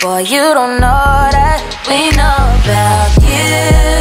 Boy, you don't know that we know about you,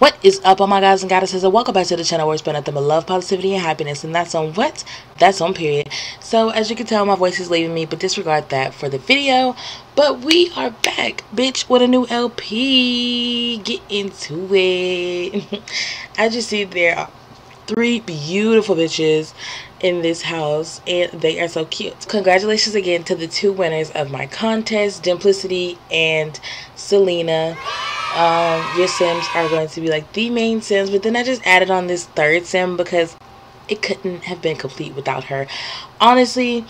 What is up, all my guys and goddesses, and welcome back to the channel where we spend nothing but love, positivity, and happiness, and that's on what? That's on period. So, as you can tell, my voice is leaving me, but disregard that for the video. But we are back, bitch, with a new LP. Get into it. As you see, there are three beautiful bitches in this house, and they are so cute. Congratulations again to the two winners of my contest, Dimplicity and Selina um, your sims are going to be like the main sims but then i just added on this third sim because it couldn't have been complete without her. Honestly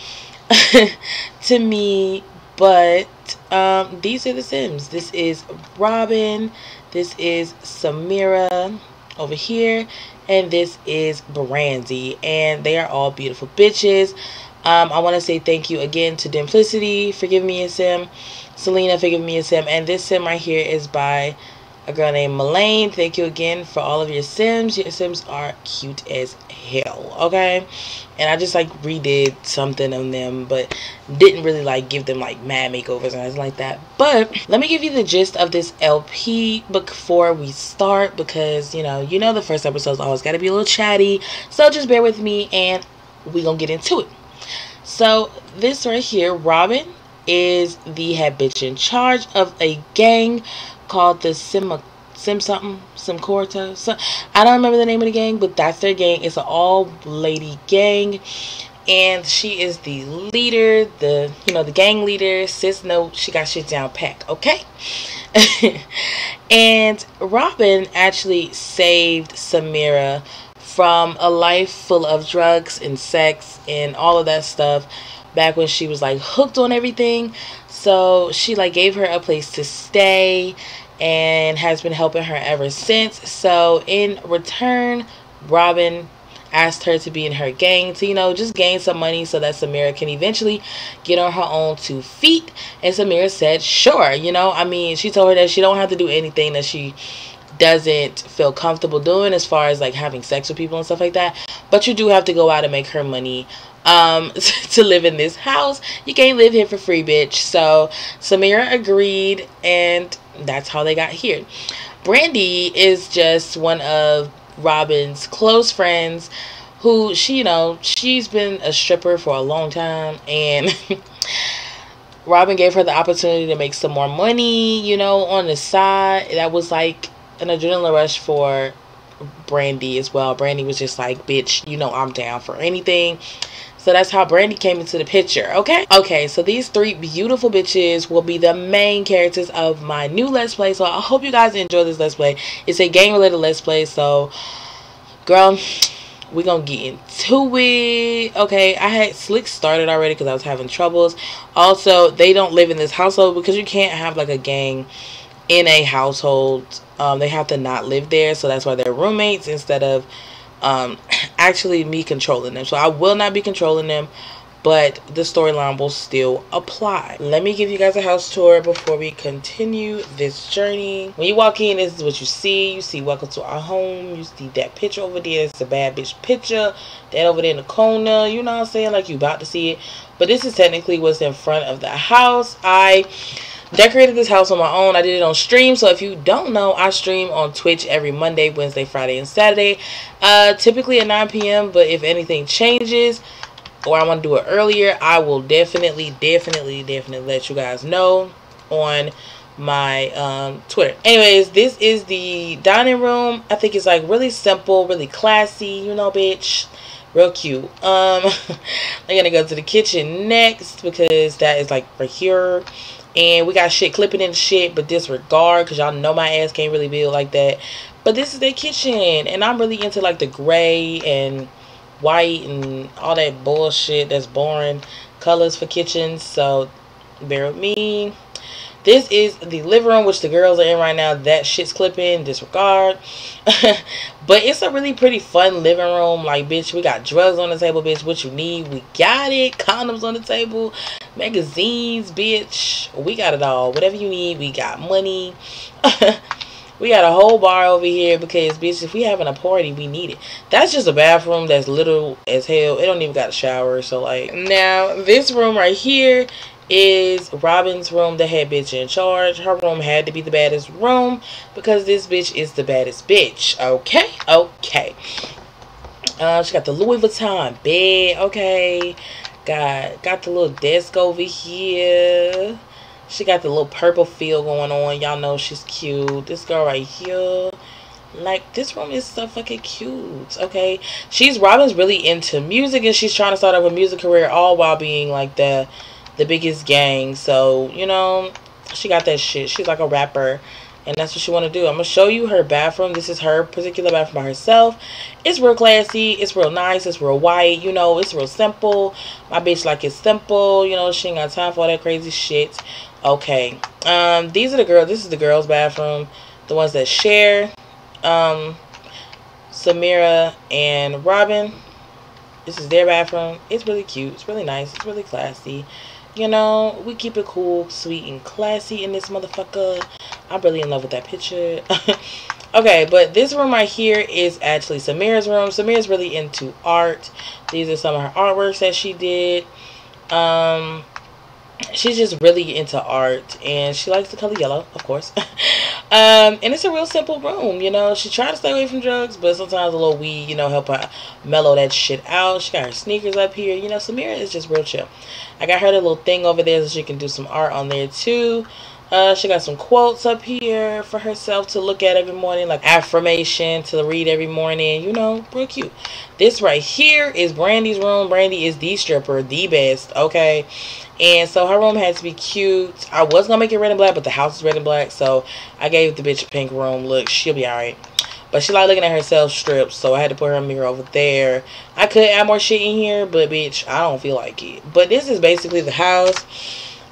to me but um, these are the sims. This is robin this is samira over here and this is brandy and they are all beautiful bitches um, I want to say thank you again to Dimplicity Forgive me a sim, Selina Forgive me a sim, and this sim right here is by a girl named Melaine. Thank you again for all of your sims. Your sims are cute as hell, okay? And I just like redid something on them, but didn't really like give them like mad makeovers and anything like that. But let me give you the gist of this LP before we start because you know, you know the first episode's always gotta be a little chatty. So just bear with me and we gonna get into it. So this right here, Robin is the head bitch in charge of a gang called the Sim Sim something Sim Corta. So I don't remember the name of the gang, but that's their gang. It's an all lady gang. And she is the leader, the you know, the gang leader. Sis no, she got shit down pack, okay? and Robin actually saved Samira from a life full of drugs and sex and all of that stuff back when she was like hooked on everything. So she like gave her a place to stay and has been helping her ever since. So in return, Robin asked her to be in her gang to, you know, just gain some money so that Samira can eventually get on her own two feet. And Samira said, sure, you know, I mean, she told her that she don't have to do anything that she doesn't feel comfortable doing as far as like having sex with people and stuff like that. But you do have to go out and make her money um to live in this house. You can't live here for free, bitch. So Samira agreed and that's how they got here. Brandy is just one of Robin's close friends who she, you know, she's been a stripper for a long time and Robin gave her the opportunity to make some more money, you know, on the side. That was like an adrenaline rush for Brandy as well. Brandy was just like, bitch, you know I'm down for anything. So that's how Brandy came into the picture, okay? Okay, so these three beautiful bitches will be the main characters of my new Let's Play. So I hope you guys enjoy this Let's Play. It's a game-related Let's Play, so, girl, we're gonna get into it. Okay, I had Slick started already because I was having troubles. Also, they don't live in this household because you can't have, like, a gang in a household. Um, they have to not live there, so that's why they're roommates instead of um, actually me controlling them. So I will not be controlling them, but the storyline will still apply. Let me give you guys a house tour before we continue this journey. When you walk in, this is what you see. You see welcome to our home. You see that picture over there. It's a bad bitch picture. That over there in the corner. You know what I'm saying? Like you about to see it. But this is technically what's in front of the house. I decorated this house on my own. I did it on stream. So if you don't know, I stream on Twitch every Monday, Wednesday, Friday, and Saturday. Uh, typically at 9 p.m. But if anything changes or I want to do it earlier, I will definitely, definitely, definitely let you guys know on my um, Twitter. Anyways, this is the dining room. I think it's like really simple, really classy, you know, bitch. Real cute. Um, I'm gonna go to the kitchen next because that is like right here. And we got shit clipping in shit, but disregard because y'all know my ass can't really build like that. But this is their kitchen, and I'm really into like the gray and white and all that bullshit that's boring colors for kitchens. So bear with me. This is the living room, which the girls are in right now. That shit's clipping, disregard. but it's a really pretty fun living room. Like, bitch, we got drugs on the table, bitch. What you need, we got it. Condoms on the table, magazines, bitch. We got it all. Whatever you need, we got money. We got a whole bar over here because, bitch, if we having a party, we need it. That's just a bathroom that's little as hell. It don't even got a shower. So, like, now, this room right here is Robin's room, the head bitch in charge. Her room had to be the baddest room because this bitch is the baddest bitch. Okay? Okay. Uh, she got the Louis Vuitton bed. Okay. Got, got the little desk over here. She got the little purple feel going on. Y'all know she's cute. This girl right here. Like, this room is so fucking cute. Okay. She's, Robin's really into music and she's trying to start up a music career all while being like the, the biggest gang. So, you know, she got that shit. She's like a rapper. And that's what she want to do. I'm going to show you her bathroom. This is her particular bathroom by herself. It's real classy. It's real nice. It's real white. You know, it's real simple. My bitch like it's simple. You know, she ain't got time for all that crazy shit. Okay. Um, these are the girls. This is the girls' bathroom. The ones that share. Um, Samira and Robin. This is their bathroom. It's really cute. It's really nice. It's really classy. You know, we keep it cool, sweet, and classy in this motherfucker. I'm really in love with that picture. okay, but this room right here is actually Samira's room. Samira's really into art. These are some of her artworks that she did. Um, she's just really into art and she likes the color yellow of course um, and it's a real simple room you know. She tried to stay away from drugs but sometimes a little weed you know help her mellow that shit out. She got her sneakers up here. You know samira is just real chill. I got her the little thing over there so she can do some art on there too uh, she got some quotes up here for herself to look at every morning, like affirmation to read every morning. You know, real cute. This right here is Brandy's room. Brandy is the stripper, the best. Okay, and so her room had to be cute. I was gonna make it red and black, but the house is red and black, so I gave the bitch a pink room. Look, she'll be alright. But she like looking at herself stripped, so I had to put her mirror over there. I could add more shit in here, but bitch, I don't feel like it. But this is basically the house.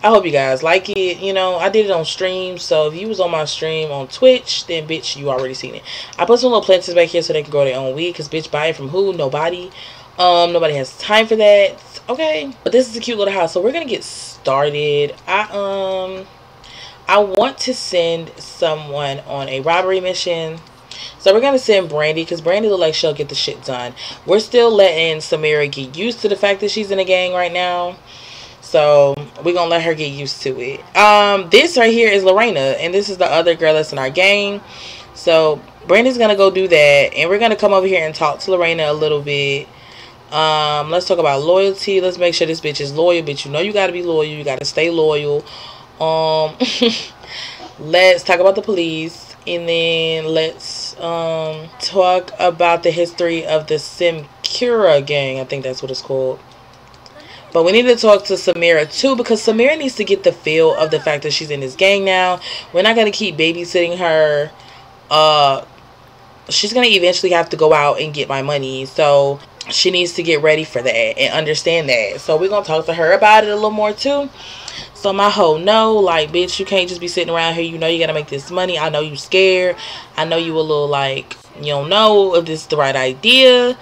I hope you guys like it. You know, I did it on stream, so if you was on my stream on Twitch, then bitch, you already seen it. I put some little planters back here so they can grow their own weed, because bitch, buy it from who? Nobody. Um, nobody has time for that okay but this is a cute little house so we're gonna get started i um i want to send someone on a robbery mission so we're gonna send brandy because brandy look like she'll get the shit done we're still letting samira get used to the fact that she's in a gang right now so we're gonna let her get used to it um this right here is lorena and this is the other girl that's in our gang so brandy's gonna go do that and we're gonna come over here and talk to lorena a little bit um, let's talk about loyalty. Let's make sure this bitch is loyal. Bitch, you know you gotta be loyal. You gotta stay loyal. Um, let's talk about the police, and then let's um talk about the history of the Simkura gang. I think that's what it's called. But we need to talk to Samira too because Samira needs to get the feel of the fact that she's in this gang now. We're not gonna keep babysitting her. Uh, she's gonna eventually have to go out and get my money. So she needs to get ready for that and understand that. So we're gonna talk to her about it a little more too. So my whole no, like bitch, you can't just be sitting around here. You know you gotta make this money. I know you scared. I know you a little like you don't know if this is the right idea,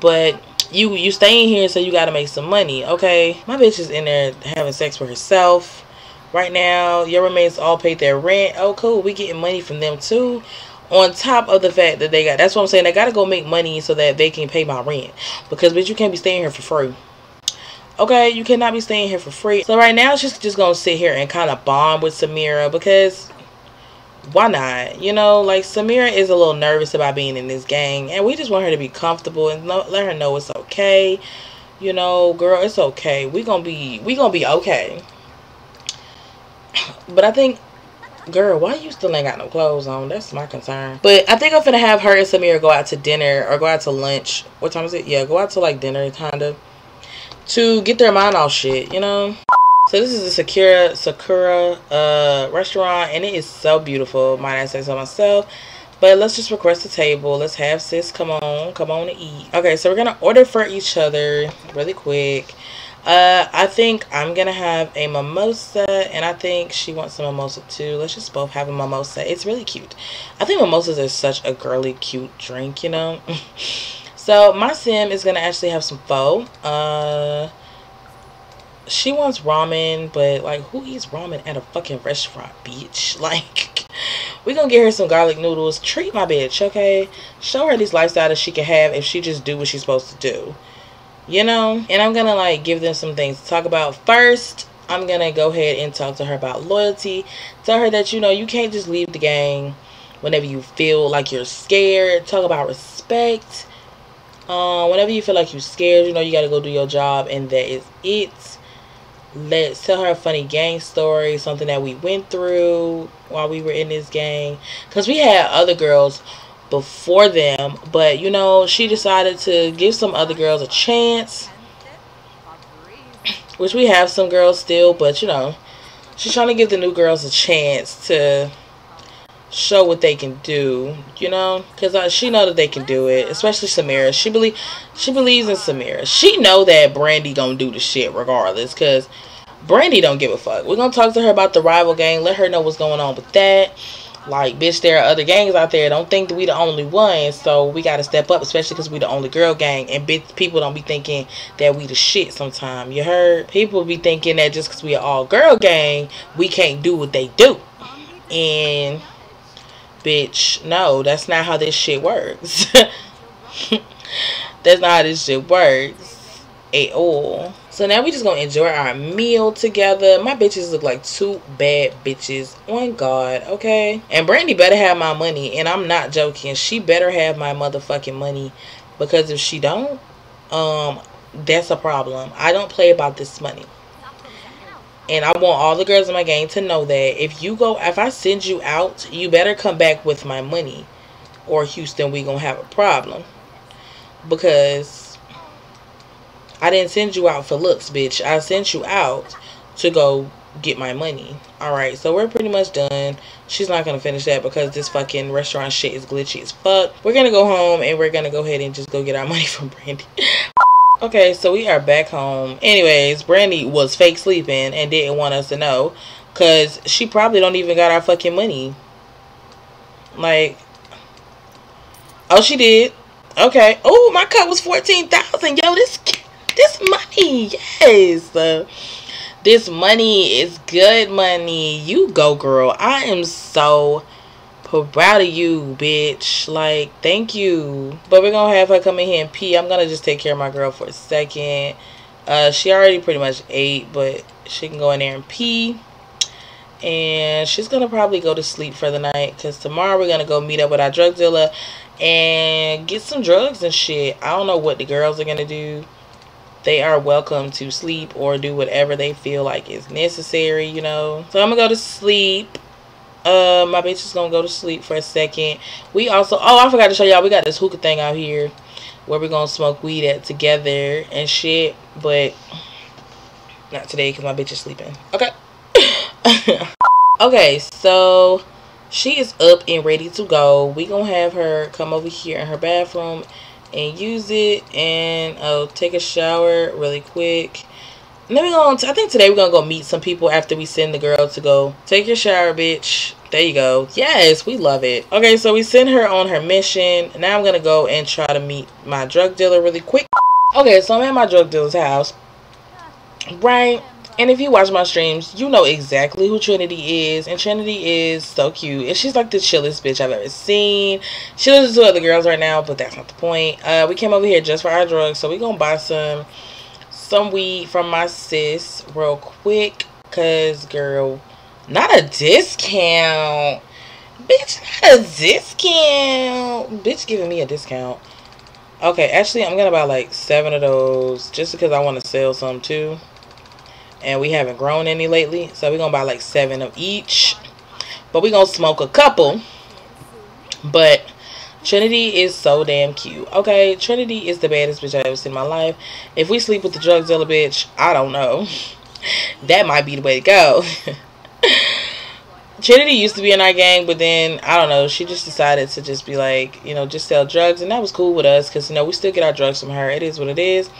but you you staying here so you gotta make some money. Okay, my bitch is in there having sex with herself right now. Your roommates all paid their rent. Oh cool, we getting money from them too. On top of the fact that they got that's what I'm saying. They gotta go make money so that they can pay my rent. Because bitch you can't be staying here for free. Okay? You cannot be staying here for free. So right now she's just gonna sit here and kind of bond with Samira because why not you know like Samira is a little nervous about being in this gang and we just want her to be comfortable and let her know it's okay you know girl it's okay we gonna be we gonna be okay but I think Girl, why you still ain't got no clothes on? That's my concern. But I think I'm gonna have her and Samira go out to dinner or go out to lunch. What time is it? Yeah, go out to like dinner kinda. To get their mind off shit, you know? So this is a Sakura Sakura uh restaurant and it is so beautiful. Might I say so myself. But let's just request a table. Let's have sis come on. Come on and eat. Okay, so we're gonna order for each other really quick. Uh, I think I'm gonna have a mimosa, and I think she wants a mimosa too. Let's just both have a mimosa. It's really cute. I think mimosas are such a girly, cute drink, you know. so my sim is gonna actually have some pho. Uh, she wants ramen, but like, who eats ramen at a fucking restaurant, bitch? Like, we gonna get her some garlic noodles. Treat my bitch, okay? Show her these lifestyle that she can have if she just do what she's supposed to do. You know? And i'm gonna like give them some things to talk about. First i'm gonna go ahead and talk to her about loyalty. Tell her that you know you can't just leave the gang whenever you feel like you're scared. Talk about respect. Um whenever you feel like you're scared you know you got to go do your job and that is it let's tell her a funny gang story something that we went through while we were in this gang because we had other girls before them. But, you know, she decided to give some other girls a chance. Which we have some girls still, but, you know, she's trying to give the new girls a chance to show what they can do, you know, because she know that they can do it, especially Samira. She believe she believes in Samira. She know that Brandy gonna do the shit regardless, because Brandy don't give a fuck. We're gonna talk to her about the rival gang, let her know what's going on with that. Like, bitch, there are other gangs out there. Don't think that we the only one. So we got to step up, especially because we the only girl gang. And bitch, people don't be thinking that we the shit sometime. You heard? People be thinking that just because we are all girl gang, we can't do what they do. And, bitch, no, that's not how this shit works. that's not how this shit works at all. So now we just gonna enjoy our meal together. My bitches look like two bad bitches on God, okay? And Brandy better have my money, and I'm not joking. She better have my motherfucking money because if she don't, um, that's a problem. I don't play about this money. And I want all the girls in my gang to know that if you go, if I send you out, you better come back with my money, or Houston, we gonna have a problem. Because I didn't send you out for looks, bitch. I sent you out to go get my money. Alright, so we're pretty much done. She's not to finish that because this fucking restaurant shit is glitchy as fuck. We're to go home and we're to go ahead and just go get our money from Brandy. Okay, so we are back home. Anyways, Brandy was fake sleeping and didn't want us to know because she probably don't even got our fucking money. Like, oh, she did. Okay. Oh, my cut was 14000 Yo, this this money, yes. Uh, this money is good money. You go, girl. I am so proud of you, bitch. Like, thank you. But we're gonna have her come in here and pee. I'm gonna just take care of my girl for a second. Uh, she already pretty much ate, but she can go in there and pee. And she's gonna probably go to sleep for the night because tomorrow we're gonna go meet up with our drug dealer and get some drugs and shit. I don't know what the girls are gonna do they are welcome to sleep or do whatever they feel like is necessary, you know. So I'm gonna go to sleep. Uh, my bitch is gonna go to sleep for a second. We also, oh, I forgot to show y'all, we got this hookah thing out here where we're gonna smoke weed at together and shit, but not today because my bitch is sleeping. Okay. okay, so she is up and ready to go. We gonna have her come over here in her bathroom and use it and I'll take a shower really quick. Then we're going to, I think today we're going to go meet some people after we send the girl to go take your shower, bitch. There you go. Yes, we love it. Okay, so we send her on her mission. Now I'm going to go and try to meet my drug dealer really quick. Okay, so I'm at my drug dealer's house. Right? And if you watch my streams, you know exactly who Trinity is. And Trinity is so cute. And she's like the chillest bitch I've ever seen. She lives with other girls right now, but that's not the point. Uh, we came over here just for our drugs. So we going to buy some some weed from my sis real quick. Because, girl, not a discount. Bitch, not a discount. Bitch giving me a discount. Okay, actually, I'm to buy like seven of those. Just because I want to sell some too and we haven't grown any lately so we're gonna buy like seven of each but we're gonna smoke a couple but Trinity is so damn cute. Okay, Trinity is the baddest bitch I've ever seen in my life. If we sleep with the drug dealer bitch, I don't know. that might be the way to go. Trinity used to be in our gang, but then, I don't know, she just decided to just be like, you know, just sell drugs. And that was cool with us because, you know, we still get our drugs from her. It is what it is.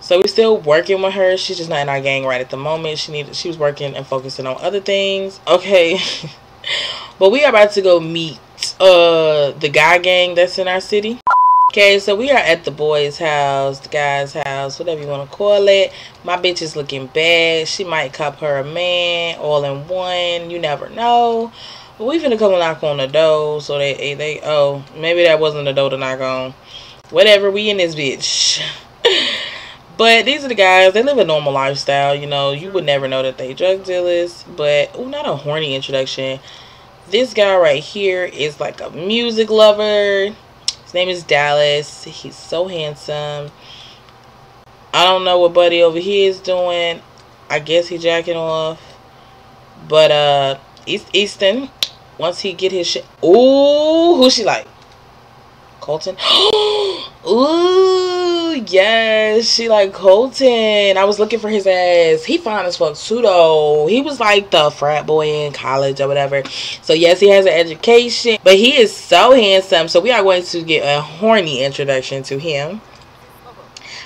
So we're still working with her. She's just not in our gang right at the moment. She needed she was working and focusing on other things. Okay. but we are about to go meet uh the guy gang that's in our city. Okay, so we are at the boy's house, the guy's house, whatever you want to call it. My bitch is looking bad. She might cop her a man all in one. You never know. But we finna come knock on the door. So they, they, oh, maybe that wasn't the door to knock on. Whatever, we in this bitch. but these are the guys. They live a normal lifestyle. You know, you would never know that they drug dealers. But, oh, not a horny introduction. This guy right here is like a music lover his name is Dallas. He's so handsome. I don't know what Buddy over here is doing. I guess he's jacking off. But uh East Easton, once he get his shit Ooh, who she like? Colton? Ooh yes, she like Colton. I was looking for his ass. He fine as fuck too though. He was like the frat boy in college or whatever. So yes, he has an education, but he is so handsome. So we are going to get a horny introduction to him.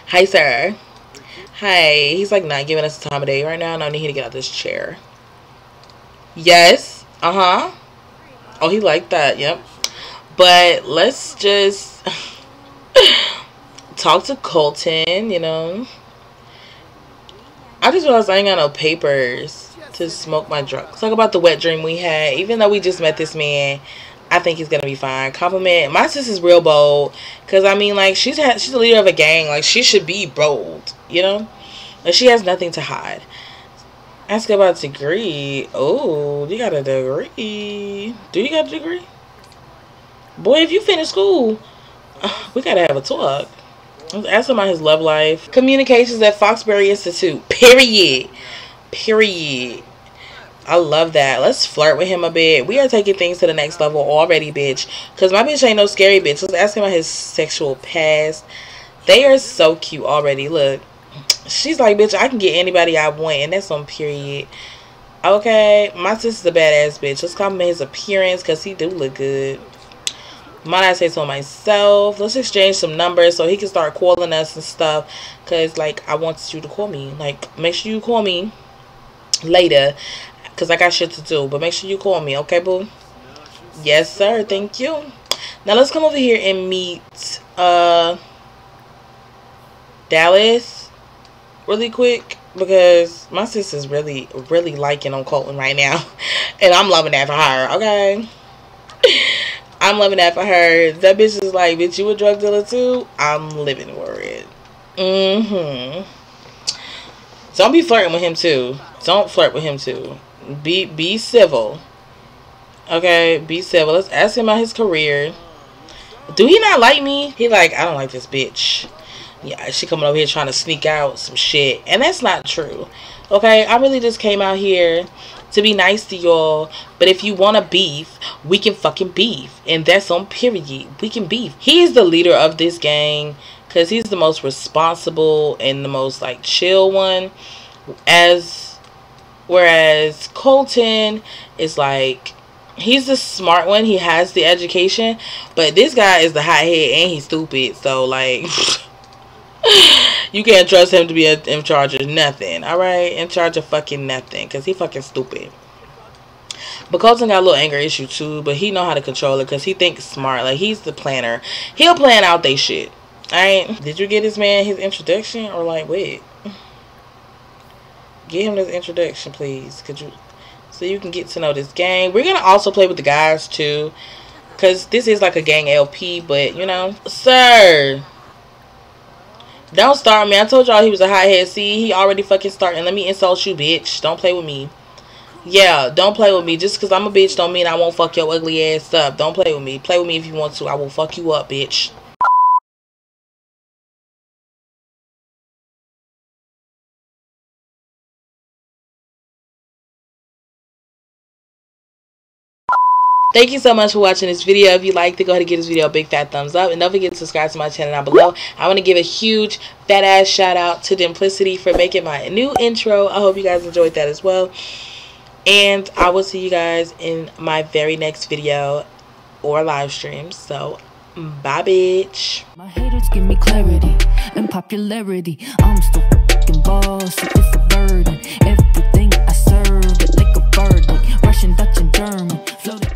Hi, sir. Hi. He's like not giving us the time of day right now, I need to get out this chair. Yes. Uh huh. Oh, he liked that. Yep. But let's just talk to Colton, you know. I just realized I ain't got no papers to smoke my drugs. Talk about the wet dream we had. Even though we just met this man, I think he's gonna be fine. Compliment. My sister's real bold, cause I mean, like she's had, she's the leader of a gang. Like she should be bold, you know. Like she has nothing to hide. Ask about degree. Oh, you got a degree. Do you got a degree? Boy, if you finish school, uh, we gotta have a talk. Ask him about his love life. Communications at Foxbury Institute. Period. Period. I love that. Let's flirt with him a bit. We are taking things to the next level already, bitch. Because my bitch ain't no scary bitch. Let's ask him about his sexual past. They are so cute already. Look. She's like, bitch, I can get anybody I want. And that's on period. Okay. My sister's a badass bitch. Let's compliment his appearance. Because he do look good. Might I say so myself? Let's exchange some numbers so he can start calling us and stuff. Cause like I want you to call me. Like make sure you call me later. Cause I got shit to do. But make sure you call me, okay, boo? Yes, sir. Thank you. Now let's come over here and meet uh Dallas really quick because my sister's really really liking on Colton right now. And I'm loving that for her, okay? I'm loving that for her. That bitch is like, bitch, you a drug dealer too? I'm living it. Mm-hmm. Don't be flirting with him too. Don't flirt with him too. Be be civil. Okay, be civil. Let's ask him about his career. Do he not like me? He like, I don't like this bitch. Yeah, she coming over here trying to sneak out some shit. And that's not true. Okay, I really just came out here to be nice to y'all. But if you want to beef, we can fucking beef. And that's on period. We can beef. He is the leader of this gang because he's the most responsible and the most like chill one. As whereas Colton is like he's the smart one. He has the education, but this guy is the hot head and he's stupid. So like. you can't trust him to be in charge of nothing. All right, in charge of fucking nothing, cause he fucking stupid. But Colton got a little anger issue too, but he know how to control it because he thinks smart. Like he's the planner. He'll plan out they shit. Alright. Did you get this man his introduction or like wait? Get him this introduction, please. Could you so you can get to know this gang. We're gonna also play with the guys too. Cause this is like a gang LP, but you know. Sir. Don't start me. I told y'all he was a hothead. See, he already fucking starting. Let me insult you, bitch. Don't play with me. Yeah, don't play with me. Just because I'm a bitch don't mean I won't fuck your ugly ass up. Don't play with me. Play with me if you want to. I will fuck you up, bitch. Thank you so much for watching this video. If you liked it, go ahead and give this video a big fat thumbs up. And don't forget to subscribe to my channel down below. I want to give a huge fat ass shout out to Dimplicity for making my new intro. I hope you guys enjoyed that as well. And I will see you guys in my very next video or live stream. So, Bye, bitch. My haters give me clarity and popularity. I'm still fucking boss, it's a burden. Everything I serve like a Russian, Dutch, and German.